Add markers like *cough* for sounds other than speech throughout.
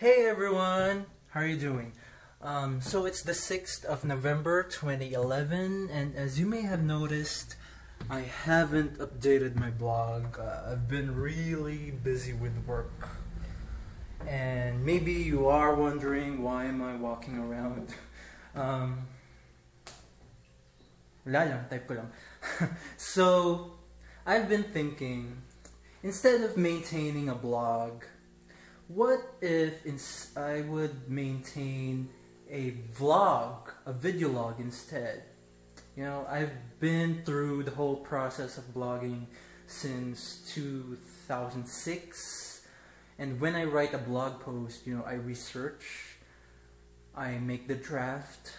Hey everyone, how are you doing? Um, so it's the 6th of November 2011, and as you may have noticed, I haven't updated my blog. Uh, I've been really busy with work. And maybe you are wondering why am I walking around? *laughs* Um, *laughs* so, I've been thinking, instead of maintaining a blog, what if I would maintain a vlog, a video log instead? You know, I've been through the whole process of blogging since 2006. And when I write a blog post, you know, I research, I make the draft,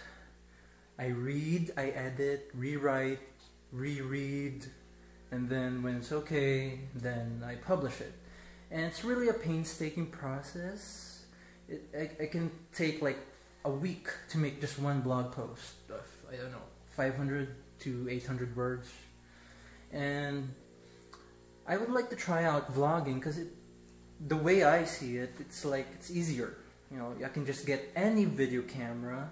I read, I edit, rewrite, reread, and then when it's okay, then I publish it. And it's really a painstaking process. It, can take like a week to make just one blog post of, I don't know, 500 to 800 words. And I would like to try out vlogging because the way I see it, it's like it's easier. You know, I can just get any video camera,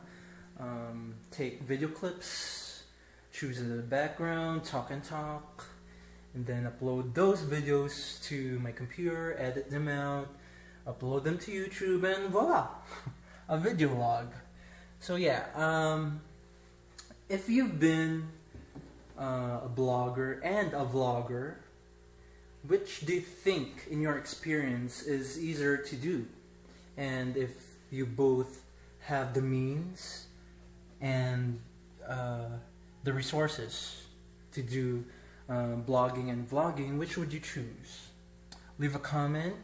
um, take video clips, choose a background, talk and talk, and then upload those videos to my computer, edit them out, upload them to YouTube, and voila, *laughs* a video log. So yeah, um, if you've been uh, a blogger and a vlogger, which do you think, in your experience, is easier to do? And if you both have the means and uh, the resources to do um, blogging and vlogging, which would you choose? Leave a comment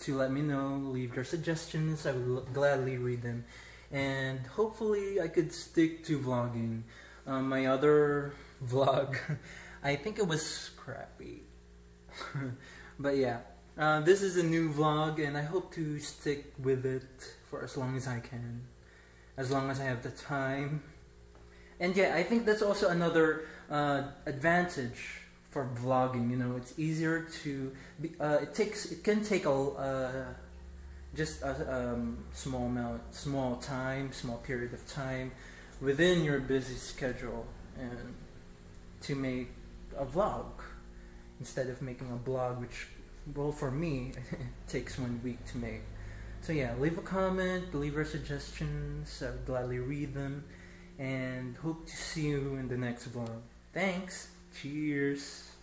to let me know. Leave your suggestions. I would gladly read them. And hopefully, I could stick to vlogging. Um, my other *laughs* vlog, *laughs* I think it was crappy. *laughs* but yeah, uh, this is a new vlog, and I hope to stick with it for as long as I can, as long as I have the time. And yeah, I think that's also another uh, advantage for vlogging. You know, it's easier to. Be, uh, it takes. It can take a uh, just a um, small amount, small time, small period of time within your busy schedule, and to make a vlog instead of making a blog, which, well, for me, *laughs* takes one week to make. So yeah, leave a comment, leave your suggestions. I would gladly read them, and hope to see you in the next vlog. Thanks. Cheers.